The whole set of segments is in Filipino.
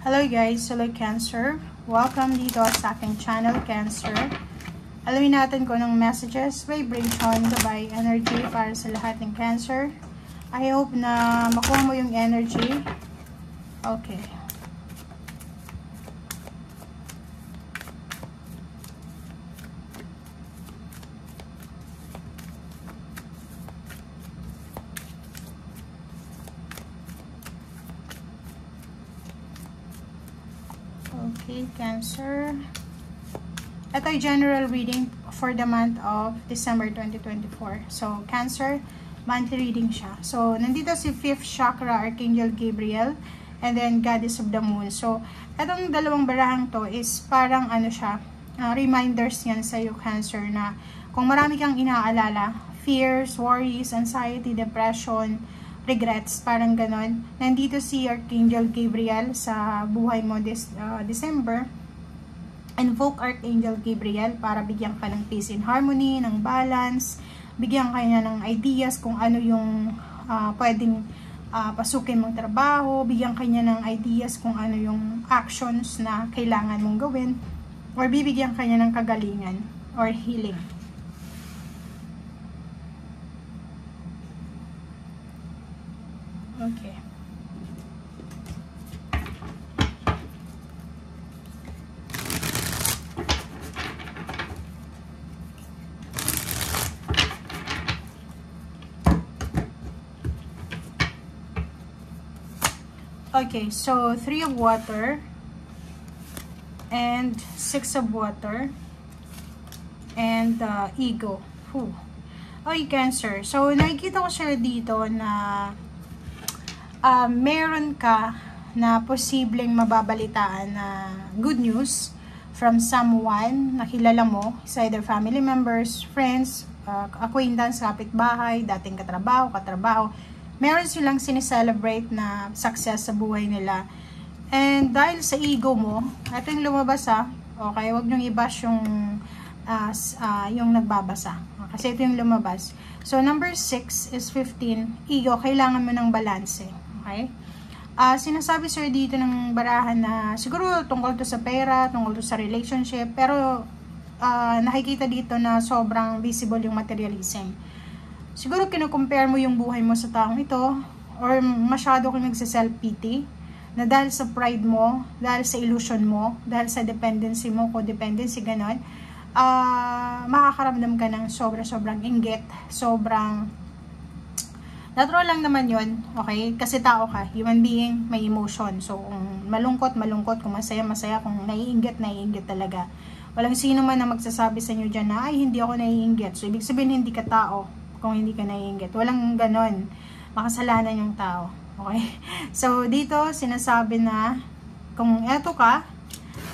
Hello guys, hello Cancer. Welcome dito sa aking channel Cancer. Alamin natin kung anong messages, vibration, gabay, energy para sa lahat ng Cancer. I hope na makuha mo yung energy. Okay. Okay, Cancer. Ito ay general reading for the month of December 2024. So, Cancer, monthly reading siya. So, nandito si 5th chakra, Archangel Gabriel, and then Goddess of the Moon. So, itong dalawang barahang to is parang ano siya, uh, reminders yan sa iyo, Cancer, na kung marami kang inaalala, fears, worries, anxiety, depression, regrets, parang ganon. Nandito si Archangel Gabriel sa buhay mo this uh, December. Invoke Archangel Gabriel para bigyan ka ng peace and harmony, ng balance, bigyan ka niya ng ideas kung ano yung uh, pwedeng uh, pasukin mong trabaho, bigyan ka niya ng ideas kung ano yung actions na kailangan mong gawin, or bibigyan ka niya ng kagalingan or healing. Okay. Okay, so 3 of water and 6 of water and uh, ego. Whew. Okay, Cancer. So, nakikita ko siya dito na uh, meron ka na posibleng mababalitaan na good news from someone na kilala mo, sa either family members, friends, uh, acquaintance, kapitbahay, dating katrabaho, katrabaho, meron silang sineselebrate na success sa buhay nila. And dahil sa ego mo, ito yung lumabas ha, okay, wag niyong i-bash yung, uh, uh, yung nagbabasa. Kasi ito yung lumabas. So, number 6 is 15. Ego, kailangan mo ng balance. Okay? Uh, sinasabi sir dito ng barahan na siguro tungkol to sa pera, tungkol to sa relationship, pero uh, nakikita dito na sobrang visible yung materialism. Siguro kinukompare mo yung buhay mo sa taong ito or masyado kang nagsa-self-pity na dahil sa pride mo, dahil sa illusion mo, dahil sa dependency mo, codependency, ganon, uh, makakaramdam ka ng sobra-sobrang inggit, sobrang natural lang naman yon okay? Kasi tao ka, human being, may emotion. So, kung malungkot, malungkot, kung masaya, masaya, kung naiinggit, naiinggit talaga. Walang sino man na magsasabi sa inyo dyan na, ay, hindi ako naiinggit. So, ibig sabihin, hindi ka tao kung hindi ka naiinggit. Walang ganon. Makasalanan yung tao. Okay? So, dito, sinasabi na, kung eto ka,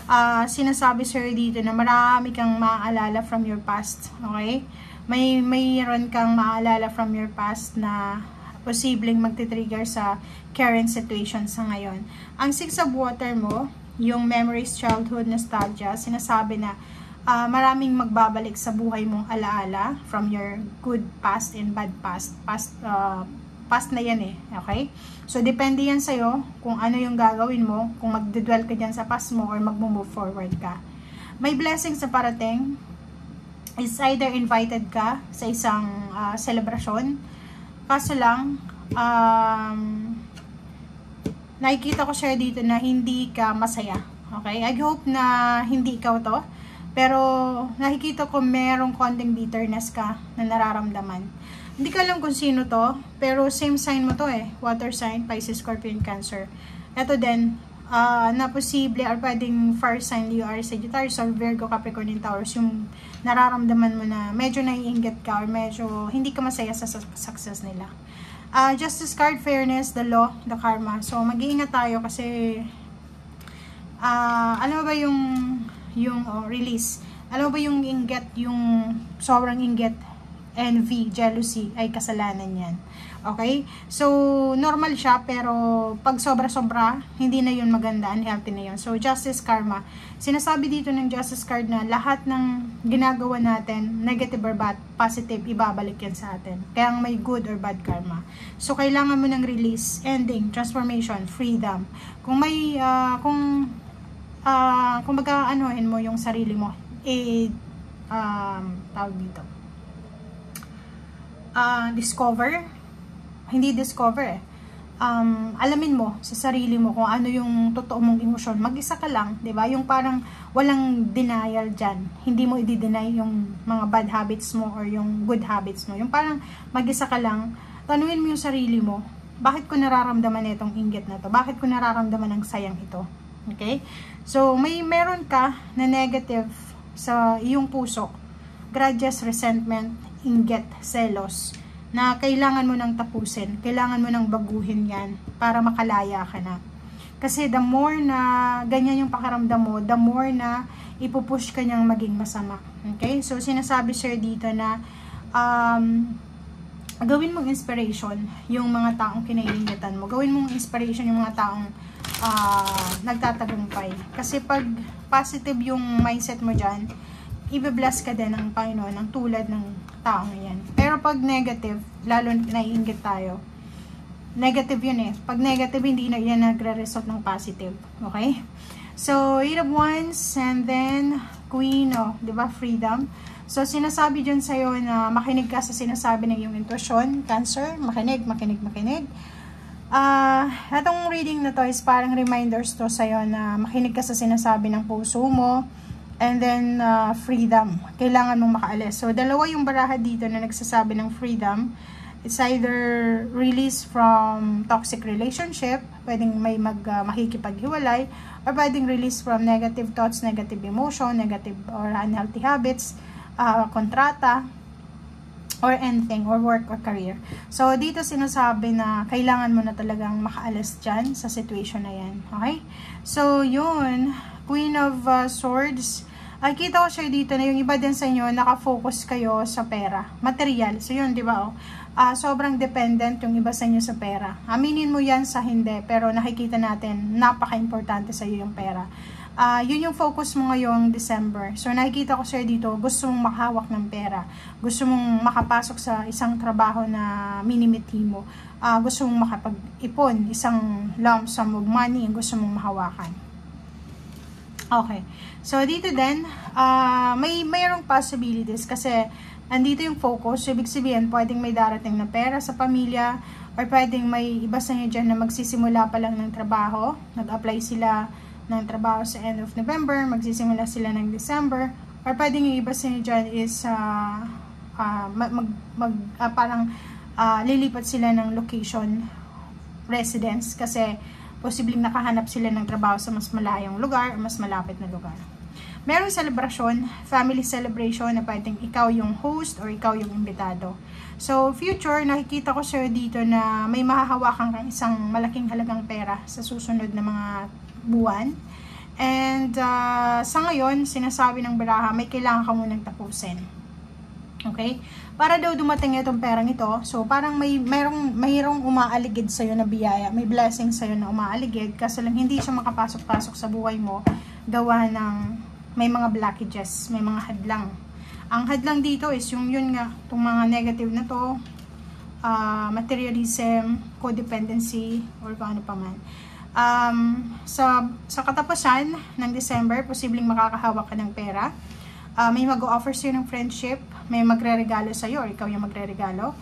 uh, sinasabi sir dito na marami kang maaalala from your past. Okay? May mayroon kang maaalala from your past na posibleng magti-trigger sa current situation sa ngayon. Ang six of water mo, yung memories, childhood, nostalgia, sinasabi na uh, maraming magbabalik sa buhay mong alaala from your good past and bad past. Past, uh, past na yan eh. Okay? So, depende yan sa'yo kung ano yung gagawin mo, kung magdedwell ka dyan sa past mo or mag-move forward ka. May blessings sa parating. Is either invited ka sa isang uh, celebration. Kaso lang, um, nakikita ko siya dito na hindi ka masaya. Okay? I hope na hindi ikaw to. Pero nakikita ko merong konting bitterness ka na nararamdaman. Hindi ka alam kung sino to, pero same sign mo to eh. Water sign, Pisces, Scorpion, Cancer. Ito din, uh, na posible or pwedeng fire sign you are Sagittarius or Virgo, Capricorn, and Taurus. Yung nararamdaman mo na medyo naiinggit ka or medyo hindi ka masaya sa success nila. Uh, justice card, fairness, the law, the karma. So, mag-iingat tayo kasi uh, alam mo ba yung yung oh, release. Alam mo ba yung inggit, yung sobrang inggit envy, jealousy, ay kasalanan yan. Okay? So, normal siya, pero pag sobra-sobra, hindi na yun maganda, unhealthy na yun. So, justice karma. Sinasabi dito ng justice card na lahat ng ginagawa natin, negative or bad, positive, ibabalik yan sa atin. Kaya may good or bad karma. So, kailangan mo ng release, ending, transformation, freedom. Kung may, uh, kung, uh, kung mag-aanohin mo yung sarili mo, eh, um, tawag dito, uh, discover, hindi discover eh. Um, alamin mo sa sarili mo kung ano yung totoo mong emosyon. Mag-isa ka lang, 'di ba? Yung parang walang denial diyan. Hindi mo i-deny yung mga bad habits mo or yung good habits mo. Yung parang mag-isa ka lang, tanungin mo yung sarili mo, bakit ko nararamdaman itong inggit na to? Bakit ko nararamdaman ang sayang ito? Okay? So, may meron ka na negative sa iyong puso. Grudges, resentment, inggit, selos na kailangan mo nang tapusin, kailangan mo nang baguhin yan para makalaya ka na. Kasi the more na ganyan yung pakaramdam mo, the more na ipupush ka niyang maging masama. Okay? So, sinasabi sir dito na um, gawin mong inspiration yung mga taong kinaiinitan mo. Gawin mong inspiration yung mga taong uh, nagtatagumpay. Kasi pag positive yung mindset mo dyan, ibe-bless ka din ng Panginoon ng tulad ng taong yan. Pero pag negative, lalo naiingit tayo, negative yun eh. Pag negative, hindi na yan nagre-result ng positive. Okay? So, Eight of Wands, and then, Queen of, di ba, Freedom. So, sinasabi dyan sa'yo na makinig ka sa sinasabi ng iyong intuition, Cancer, makinig, makinig, makinig. Ah, uh, itong reading na to is parang reminders to sa'yo na makinig ka sa sinasabi ng puso mo, and then uh, freedom. Kailangan mong makaalis. So, dalawa yung baraha dito na nagsasabi ng freedom. It's either release from toxic relationship, pwedeng may mag, uh, makikipaghiwalay, or pwedeng release from negative thoughts, negative emotion, negative or unhealthy habits, uh, kontrata, or anything, or work or career. So, dito sinasabi na kailangan mo na talagang makaalis dyan sa situation na yan. Okay? So, yun. Queen of uh, Swords, ay kita ko siya dito na yung iba din sa inyo, nakafocus kayo sa pera. Material. So yun, di ba? Oh? Uh, sobrang dependent yung iba sa inyo sa pera. Aminin mo yan sa hindi, pero nakikita natin, napaka-importante sa iyo yung pera. Uh, yun yung focus mo ngayong December. So nakikita ko sir dito, gusto mong makahawak ng pera. Gusto mong makapasok sa isang trabaho na minimiti mo. Uh, gusto mong makapag-ipon, isang lump sum of money, gusto mong mahawakan. Okay. So, dito din, uh, may mayroong possibilities kasi andito yung focus. So, ibig sabihin, pwedeng may darating na pera sa pamilya or pwedeng may iba sa inyo dyan na magsisimula pa lang ng trabaho. Nag-apply sila ng trabaho sa end of November, magsisimula sila ng December. Or pwedeng yung iba sa inyo dyan is uh, uh, mag, mag, uh, parang uh, lilipat sila ng location residence kasi posibleng nakahanap sila ng trabaho sa mas malayong lugar o mas malapit na lugar merong celebration, family celebration na pwedeng ikaw yung host or ikaw yung imbitado. So, future, nakikita ko sir dito na may mahahawakan kang isang malaking halagang pera sa susunod na mga buwan. And uh, sa ngayon, sinasabi ng baraha, may kailangan ka munang tapusin. Okay? Para daw dumating itong perang ito, so parang may merong mayroong umaaligid sa iyo na biyaya, may blessing sa iyo na umaaligid kasi lang hindi siya makapasok-pasok sa buhay mo gawa ng may mga blockages, may mga hadlang. Ang hadlang dito is yung yun nga, itong mga negative na to, uh, materialism, codependency, or kung ano pa man. Um, sa, sa katapusan ng December, posibleng makakahawak ka ng pera. Uh, may mag-offer sa'yo ng friendship, may magre-regalo sa'yo, or ikaw yung magre-regalo.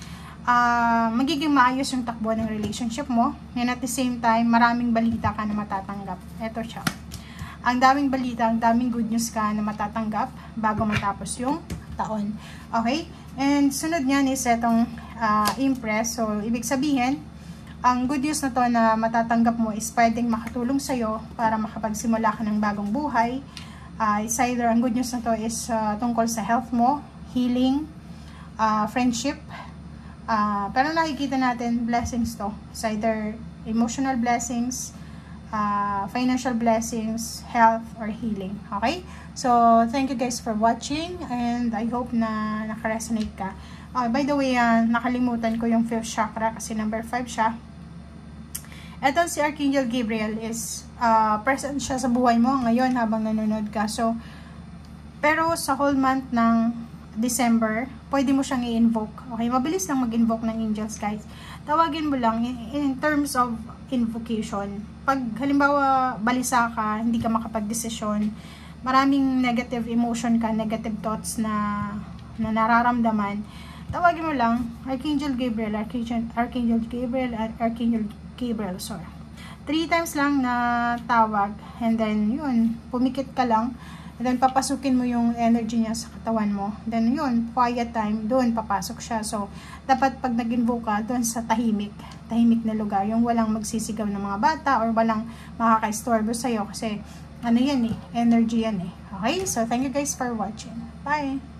Uh, magiging maayos yung takbo ng relationship mo. And at the same time, maraming balita ka na matatanggap. Ito siya ang daming balita, ang daming good news ka na matatanggap bago matapos yung taon. Okay? And sunod niyan is itong uh, impress. So, ibig sabihin, ang good news na to na matatanggap mo is pwedeng makatulong sa'yo para makapagsimula ka ng bagong buhay. Uh, is either, ang good news na to is uh, tungkol sa health mo, healing, uh, friendship. Uh, pero nakikita natin blessings to. It's either emotional blessings, uh, financial blessings, health, or healing. Okay? So, thank you guys for watching and I hope na nakaresonate ka. Uh, by the way, uh, nakalimutan ko yung fifth chakra kasi number 5 siya. Ito si Archangel Gabriel is uh, present siya sa buhay mo ngayon habang nanonood ka. So, pero sa whole month ng December, pwede mo siyang i-invoke. Okay, mabilis lang mag-invoke ng angels, guys. Tawagin mo lang in, in terms of invocation. Pag halimbawa balisa ka, hindi ka makapag-desisyon, maraming negative emotion ka, negative thoughts na, na nararamdaman, tawagin mo lang Archangel Gabriel, Archangel, Archangel Gabriel, Archangel Gabriel, sorry. Three times lang na tawag, and then yun, pumikit ka lang, and then papasukin mo yung energy niya sa katawan mo. Then yun, quiet time, doon papasok siya. So, dapat pag nag-invoke ka, doon sa tahimik, tahimik na lugar, yung walang magsisigaw ng mga bata or walang makaka-istorbo sa'yo kasi ano yan eh, energy yan eh. Okay, so thank you guys for watching. Bye!